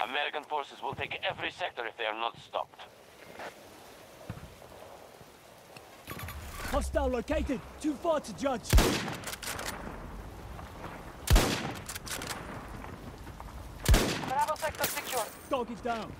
American forces will take every sector if they are not stopped. Hostile located. Too far to judge. Bravo sector secure. Dog is down.